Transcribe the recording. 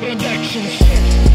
Production shit.